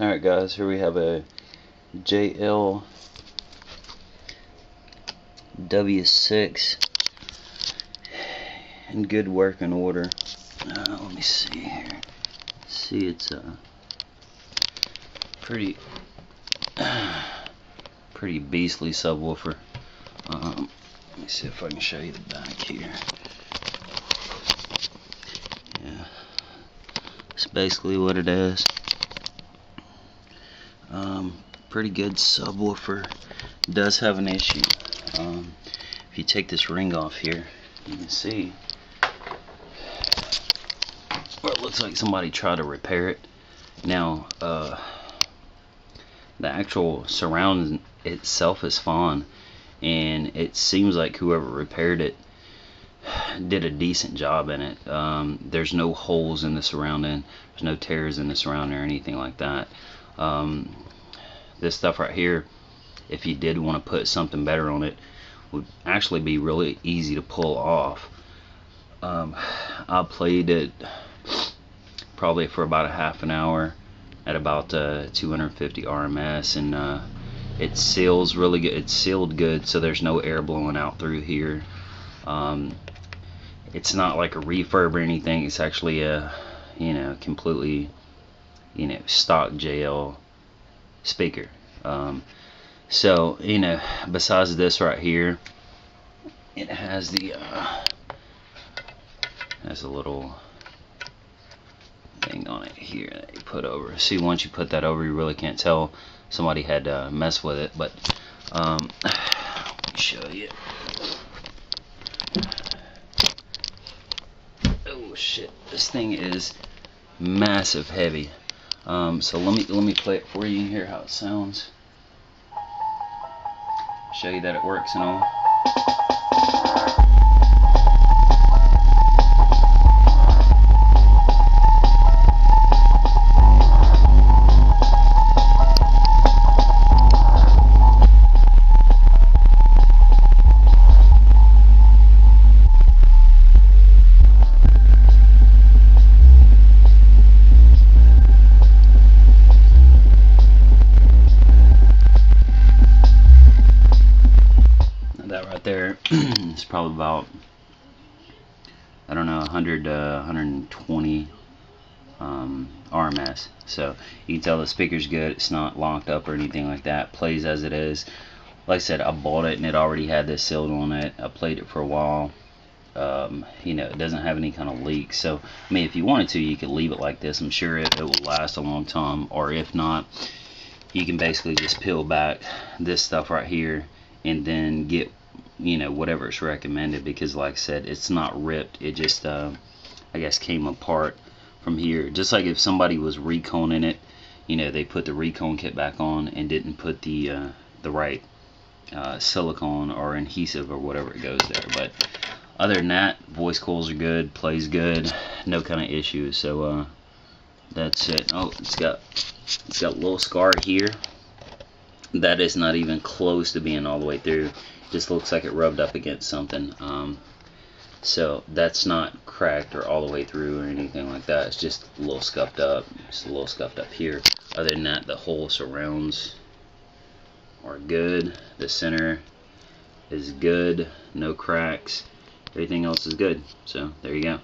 Alright guys, here we have a JL W6 in good working order. Uh, let me see here. See, it's a uh, pretty, pretty beastly subwoofer. Um, let me see if I can show you the back here. Yeah, it's basically what it is. Um, pretty good subwoofer. Does have an issue. Um, if you take this ring off here, you can see where it looks like somebody tried to repair it. Now, uh, the actual surround itself is fine, and it seems like whoever repaired it did a decent job in it. Um, there's no holes in the surrounding, there's no tears in the surrounding or anything like that. Um, this stuff right here, if you did want to put something better on it, would actually be really easy to pull off. Um, I played it probably for about a half an hour at about uh, 250 RMS and uh, it seals really good it's sealed good so there's no air blowing out through here um, it's not like a refurb or anything it's actually a you know completely you know stock JL speaker. Um, so, you know, besides this right here, it has the, uh, has a little thing on it here that you put over. See, once you put that over, you really can't tell somebody had uh, messed with it, but, um, let me show you. Oh shit, this thing is massive heavy. Um, so let me let me play it for you and hear how it sounds. Show you that it works and all. There is probably about I don't know 100 uh, 120 um, RMS so you can tell the speaker's good it's not locked up or anything like that plays as it is. Like I said I bought it and it already had this sealed on it. I played it for a while. Um, you know it doesn't have any kind of leaks so I mean if you wanted to you could leave it like this. I'm sure it, it will last a long time. Or if not you can basically just peel back this stuff right here and then get you know whatever it's recommended because like I said it's not ripped. It just uh, I guess came apart from here. Just like if somebody was reconing it you know they put the recone kit back on and didn't put the uh, the right uh, silicone or adhesive or whatever it goes there. But other than that voice coils are good plays good no kind of issues. So uh, that's it. Oh it's got it's got a little scar here that is not even close to being all the way through. Just looks like it rubbed up against something. Um, so that's not cracked or all the way through or anything like that. It's just a little scuffed up just a little scuffed up here. Other than that the whole surrounds are good. The center is good. No cracks. Everything else is good. So there you go